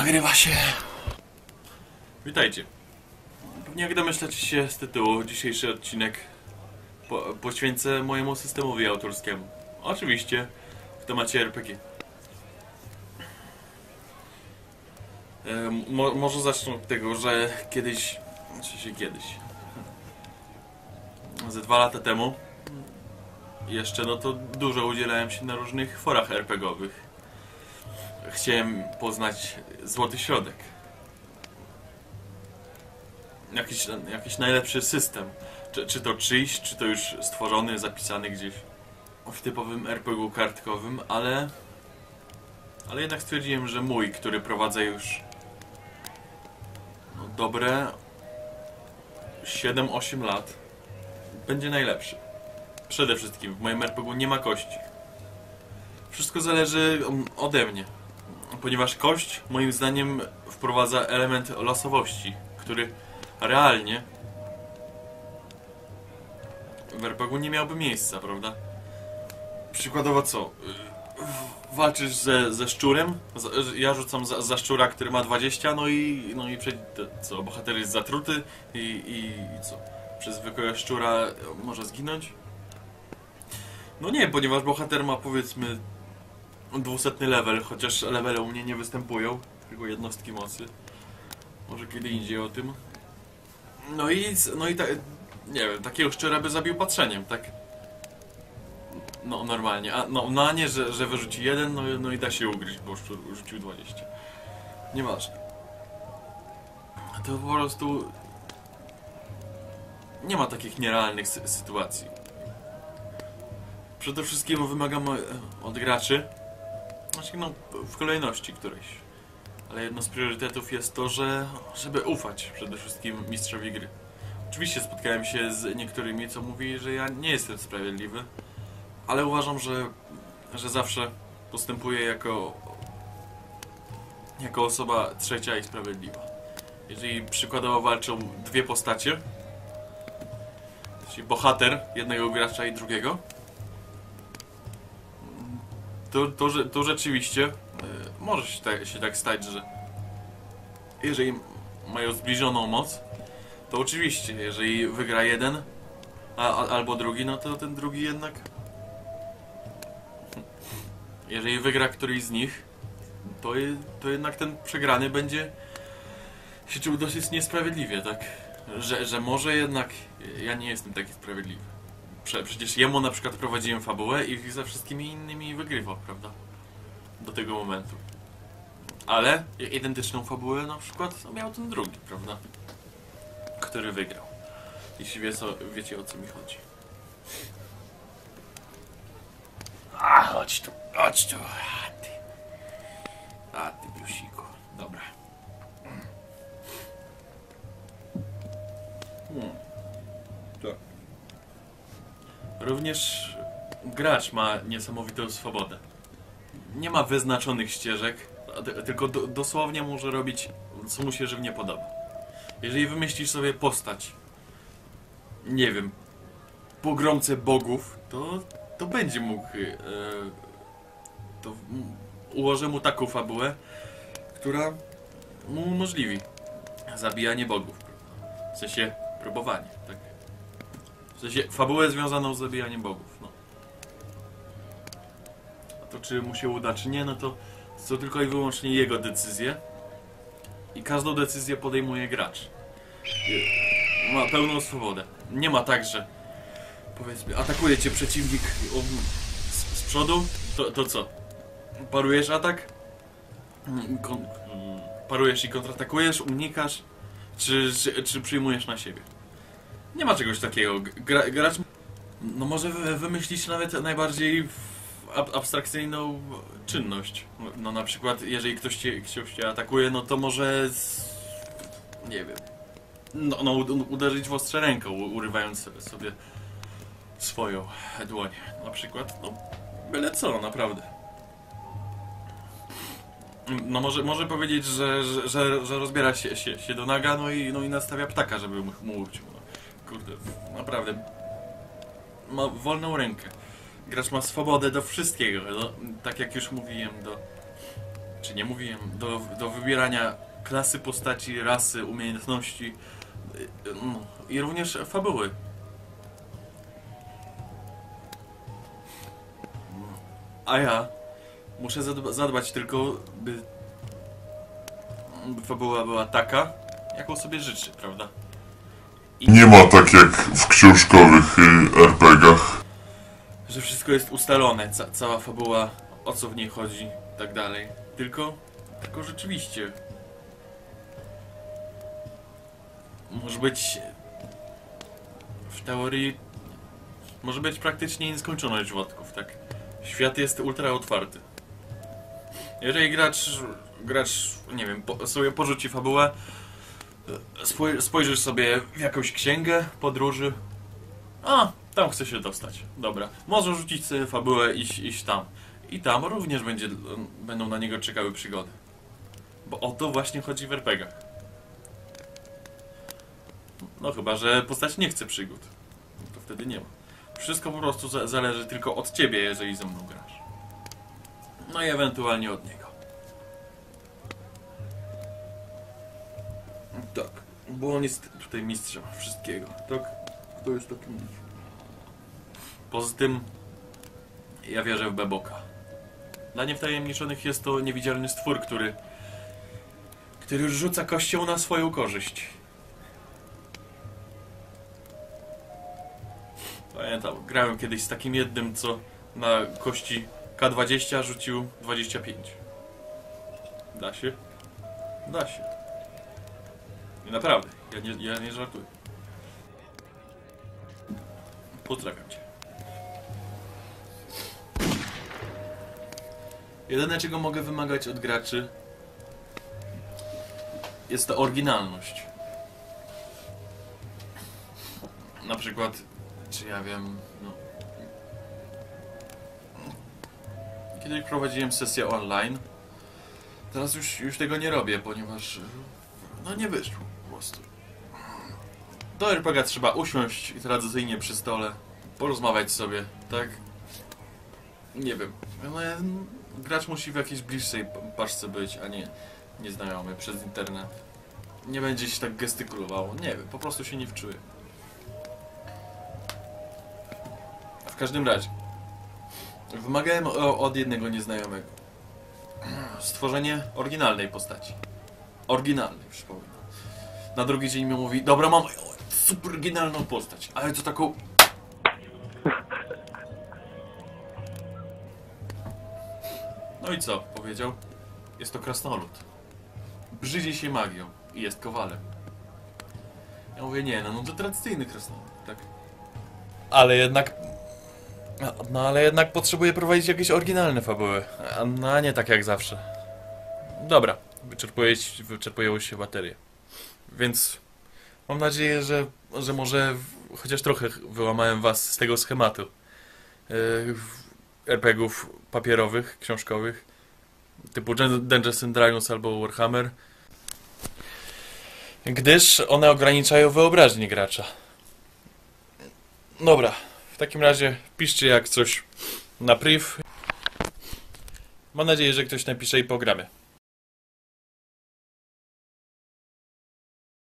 Nagrywa się. Witajcie. Pewnie jak domyślacie się z tytułu, dzisiejszy odcinek po, poświęcę mojemu systemowi autorskiemu. Oczywiście w temacie RPG. Mo, może zacznę od tego, że kiedyś, czy się kiedyś, ze dwa lata temu jeszcze, no to dużo udzielałem się na różnych forach RPGowych. Chciałem poznać złoty środek. Jakiś, jakiś najlepszy system. Czy, czy to czyjś, czy to już stworzony, zapisany gdzieś w typowym RPG kartkowym, ale... Ale jednak stwierdziłem, że mój, który prowadzę już no, dobre 7-8 lat, będzie najlepszy. Przede wszystkim w moim RPG nie ma kości. Wszystko zależy ode mnie. Ponieważ kość, moim zdaniem, wprowadza element losowości, który realnie w RPG nie miałby miejsca, prawda? Przykładowo co? Walczysz ze, ze szczurem, ja rzucam za, za szczura, który ma 20, no i, no i co, bohater jest zatruty i, i, i co? Przez zwykłego szczura może zginąć? No nie, ponieważ bohater ma powiedzmy dwusetny level, chociaż levele u mnie nie występują, tylko jednostki mocy. Może kiedy indziej o tym. No i, no i tak, nie wiem, takiego szczera by zabił patrzeniem, tak? No normalnie, a, no, no a nie, że, że wyrzuci jeden, no, no i da się ugryźć, bo rzucił 20. Nieważne. To po prostu... Nie ma takich nierealnych sy sytuacji. Przede wszystkim wymagam od graczy, znaczy no w kolejności którejś, ale jedno z priorytetów jest to, że żeby ufać przede wszystkim mistrzowi gry. Oczywiście spotkałem się z niektórymi, co mówi, że ja nie jestem sprawiedliwy, ale uważam, że, że zawsze postępuję jako, jako osoba trzecia i sprawiedliwa. Jeżeli przykładowo walczą dwie postacie, czyli bohater jednego gracza i drugiego, to, to, to rzeczywiście e, może się tak, się tak stać, że jeżeli mają zbliżoną moc, to oczywiście, jeżeli wygra jeden a, a, albo drugi, no to ten drugi jednak. Jeżeli wygra któryś z nich, to, to jednak ten przegrany będzie się czuł dosyć niesprawiedliwie, tak? Że, że może jednak ja nie jestem taki sprawiedliwy. Prze przecież jemu na przykład prowadziłem fabułę i ze wszystkimi innymi wygrywał, prawda? Do tego momentu. Ale identyczną fabułę na przykład miał ten drugi, prawda? Który wygrał. Jeśli wie, co, wiecie o co mi chodzi. A, chodź tu, chodź tu. Również gracz ma niesamowitą swobodę. Nie ma wyznaczonych ścieżek, tylko do, dosłownie może robić, co mu się żywnie podoba. Jeżeli wymyślisz sobie postać, nie wiem, pogromcę bogów, to, to będzie mógł. E, to ułożę mu taką fabułę, która mu umożliwi zabijanie bogów. W sensie próbowanie, tak? W sensie fabułę związaną z zabijaniem bogów, no. A to czy mu się uda, czy nie, no to są tylko i wyłącznie jego decyzje. I każdą decyzję podejmuje gracz. Ma pełną swobodę. Nie ma tak, że powiedzmy, atakuje cię przeciwnik z, z przodu, to, to co? Parujesz atak? Kon parujesz i kontratakujesz, unikasz? Czy, czy, czy przyjmujesz na siebie? Nie ma czegoś takiego. Gra, gracz no może wymyślić nawet najbardziej abstrakcyjną czynność. No na przykład, jeżeli ktoś cię, ktoś cię atakuje, no to może z, nie wiem, no, no uderzyć w ostrze ręką, urywając sobie swoją dłoń. Na przykład, no byle co, naprawdę. No może, może powiedzieć, że, że, że, że rozbiera się, się, się do naga, no i, no i nastawia ptaka, żeby mu uciął. Kurde, naprawdę. Ma wolną rękę. Gracz ma swobodę do wszystkiego, no, tak jak już mówiłem, do, czy nie mówiłem, do, do wybierania klasy postaci, rasy, umiejętności y, no, i również fabuły. A ja muszę zadba zadbać tylko, by, by fabuła była taka, jaką sobie życzy, prawda? Nie ma tak jak w książkowych y, RPGach. że wszystko jest ustalone, ca cała fabuła, o co w niej chodzi, i tak dalej. Tylko, tylko rzeczywiście. Może być w teorii może być praktycznie nieskończoność wątków, tak? Świat jest ultra otwarty. Jeżeli gracz, gracz, nie wiem, po, sobie porzuci fabułę, spojrzysz sobie w jakąś księgę podróży, a, tam chce się dostać. Dobra. Może rzucić sobie fabułę i iść, iść tam. I tam również będzie, będą na niego czekały przygody. Bo o to właśnie chodzi w RPGach. No chyba, że postać nie chce przygód. To wtedy nie ma. Wszystko po prostu za zależy tylko od ciebie, jeżeli ze mną grasz. No i ewentualnie od niego. Bo on jest tutaj mistrzem wszystkiego. Tak? To jest taki mistrz. Poza tym, ja wierzę w Beboka. Dla niewtajemniczonych jest to niewidzialny stwór, który który rzuca kością na swoją korzyść. Pamiętam, grałem kiedyś z takim jednym, co na kości K20 rzucił 25. Da się? Da się. Naprawdę, ja nie, ja nie żartuję. Pozdrawiam cię. Jedyne, czego mogę wymagać od graczy, jest to oryginalność. Na przykład, czy ja wiem, no. Kiedyś prowadziłem sesję online. Teraz już, już tego nie robię, ponieważ no nie wyszło prostu. Do RPG trzeba usiąść tradycyjnie przy stole, porozmawiać sobie, tak? Nie wiem. No, ja- gracz musi w jakiejś bliższej p- paczce być, a nie nieznajomy przez internet. Nie będzie się tak gestykulowało. Nie wiem, po prostu się nie wczuje. W każdym razie. Wymagałem od jednego nieznajomego. Stworzenie oryginalnej postaci. Oryginalnej, przypominam. Na drugi dzień mi mówi, dobra mam super oryginalną postać, ale to taką... No i co? Powiedział. Jest to krasnolud. Brzydzi się magią i jest kowalem. Ja mówię, nie, no, no to tradycyjny krasnolud, tak? Ale jednak... No, No ale jednak potrzebuję prowadzić jakieś oryginalne fabuły, a no, a nie tak jak zawsze. Dobra, wyczerpuje, wyczerpują się baterie. Więc mam nadzieję, że, że może chociaż trochę wyłamałem was z tego schematu. Yy, RPGów papierowych, książkowych, typu Dun- Dungeons and Dragons albo Warhammer. Gdyż one ograniczają wyobraźnię gracza. Dobra, w takim razie piszcie jak coś na priv. Mam nadzieję, że ktoś napisze i pogramy.